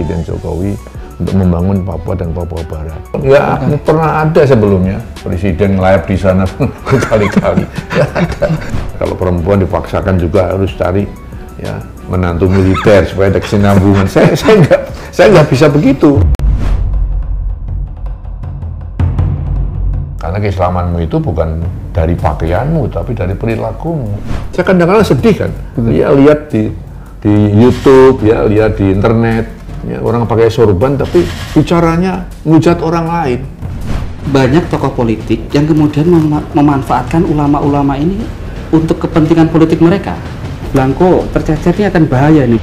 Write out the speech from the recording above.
Jokowi untuk membangun Papua dan Papua Barat. Nggak pernah ada sebelumnya presiden live di sana berkali-kali. Kalau perempuan dipaksakan juga harus cari ya menantu militer supaya ada kesinambungan. Saya saya nggak saya nggak bisa begitu. Karena keislamanmu itu bukan dari pakaianmu, tapi dari perilakumu. Saya kadang-kadang sedih kan, ya lihat di di YouTube, ya lihat di internet, ya, orang pakai sorban tapi bicaranya ngujat orang lain. Banyak tokoh politik yang kemudian mem- memanfaatkan ulama-ulama ini untuk kepentingan politik mereka. Blanko tercecer ini akan bahaya nih.